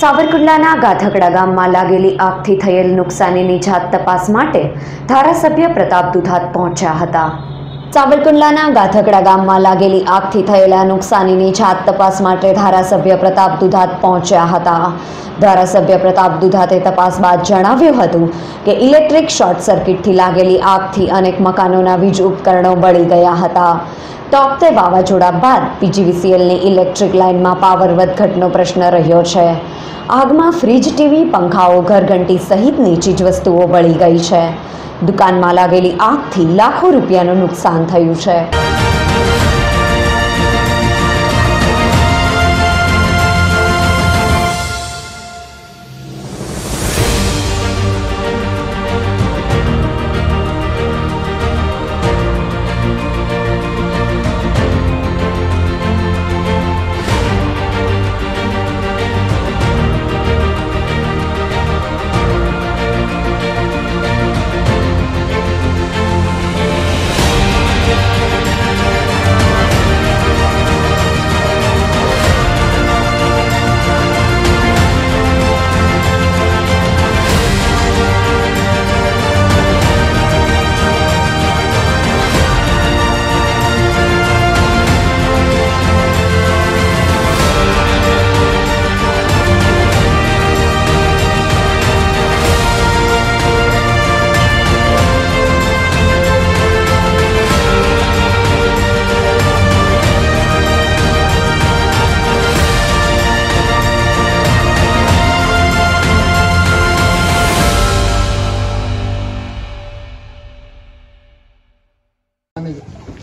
સાવરકુંડલાના ગાધકડા ગામમાં લાગેલી આગથી થયેલ નુકસાનીની જાત તપાસ માટે ધારાસભ્ય પ્રતાપ દુધાત પહોંચ્યા હતા. સાવરકુંડલાના ગાધકડા ગામમાં લાગેલી આગથી થયેલા નુકસાનીની જાત તપાસ માટે ધારાસભ્ય પ્રતાપ દુધાત પહોંચ્યા હતા. ધારાસભ્ય પ્રતાપ દુધાતે તપાસ બાદ જણાવ્યું હતું કે ઇલેક્ટ્રિક શોર્ટ સર્કિટથી લાગેલી આગથી અનેક મકાનોના વીજ ઉપકરણો બળી ગયા હતા. તોકતે વાવાઝોડા બાદ પીજીવીસીએલની ઇલેક્ટ્રિક લાઇનમાં પાવર વધઘટનો પ્રશ્ન રહ્યો છે. આગમાં ફ્રીજ, ટીવી, પંખાઓ, ઘરઘંટી સહિતની ચીજવસ્તુઓ બળી ગઈ છે. દુકાનમાં લાગેલી આગથી લાખો રૂપિયાનું નુકસાન થયું છે.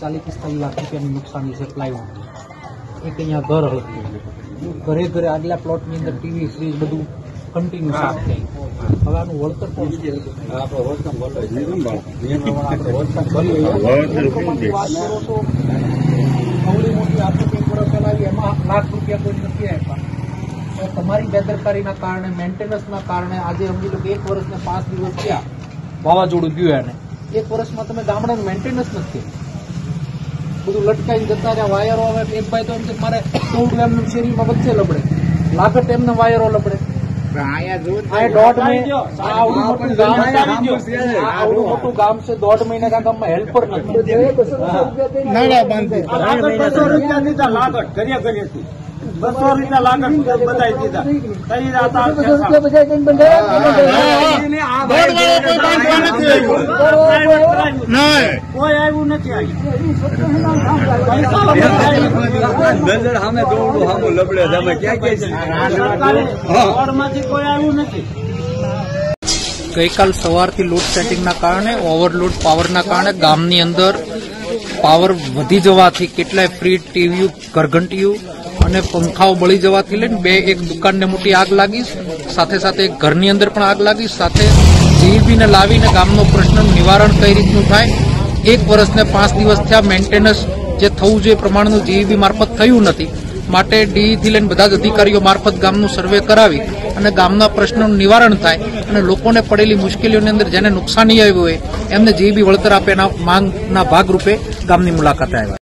ચાલીસ પિસ્તાલીસ લાખ રૂપિયાની નુકસાની છે પ્લાયવુડ એક અહીંયા ઘર હતું ઘરે ઘરે આગલા પ્લોટની અંદર ટીવી ફ્રીજ બધું કન્ટિન્યુ સાફ હવે આનું વળતર મોટી વર્ષ પહેલા એમાં લાખ રૂપિયા કોઈ નથી આપ્યા. તમારી બેદરકારીના કારણે મેન્ટેનન્સના કારણે આજે સમજી લો કે એક વર્ષને પાંચ દિવસ થયા. વાવાઝોડું ગયું એને. એક વર્ષમાં તમે ગામડાનું મેન્ટેનન્સ નથી બધું લટકાઈને જતા રહ્યા વાયરો આવે એક ભાઈ તો એમ કે મારે ચૌદ ગ્રામ શેરીમાં વચ્ચે લબડે. લાગત એમને વાયરો લબડે. આ દોઢ મહિને મહિને ગામમાં હેલ્પર નથી. બસો રૂપિયા લાગત બધાય દીધા આવ્યું નથી નજર સામે દોડું સામું લબડે તમે ક્યાં ક્યાં સરકારે બોર્ડમાંથી કોઈ આવ્યું નથી. ગઈકાલ સવારથી લોડ સેટિંગના કારણે ઓવરલોડ પાવરના કારણે ગામની અંદર પાવર વધી જવાથી કેટલાય ફ્રી ટીવીયું ઘરઘંટીઓ અને પંખાઓ બળી જવાથી લઈને બે એક દુકાનને મોટી આગ લાગી. સાથે સાથે ઘરની અંદર પણ આગ લાગી. સાથે જીઈબીને લાવીને ગામનો પ્રશ્ન નિવારણ કઈ રીતનું થાય? એક વર્ષને પાંચ દિવસ થયા મેન્ટેનન્સ જે થવું જોઈએ પ્રમાણનું જીઈબી મારફત થયું નથી. માટે ડીઈથી લઈને બધા જ અધિકારીઓ મારફત ગામનું સર્વે કરાવી અને ગામના પ્રશ્નોનું નિવારણ થાય અને લોકોને પડેલી મુશ્કેલીઓની અંદર જેને નુકસાની આવ્યું હોય, એમને જીઈબી વળતર આપે એના માંગના ભાગરૂપે ગામની મુલાકાતે આવ્યા.